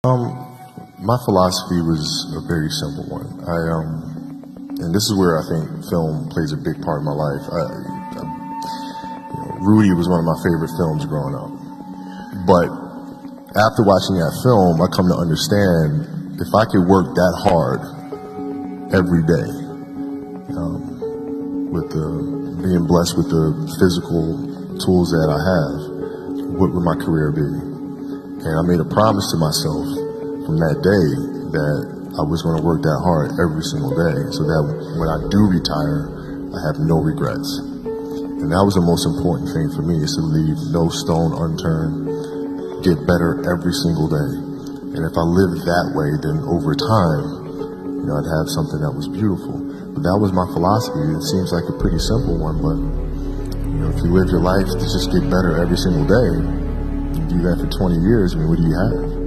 Um, my philosophy was a very simple one. I um, and this is where I think film plays a big part in my life. I, I, you know, Rudy was one of my favorite films growing up, but after watching that film, I come to understand if I could work that hard every day, um, with the being blessed with the physical tools that I have, what would my career be? And I made a promise to myself from that day that I was going to work that hard every single day so that when I do retire, I have no regrets. And that was the most important thing for me is to leave no stone unturned, get better every single day. And if I lived that way, then over time, you know, I'd have something that was beautiful. But that was my philosophy. It seems like a pretty simple one, but you know, if you live your life to just get better every single day, do that for 20 years, I mean, what do you have?